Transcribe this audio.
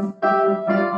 Música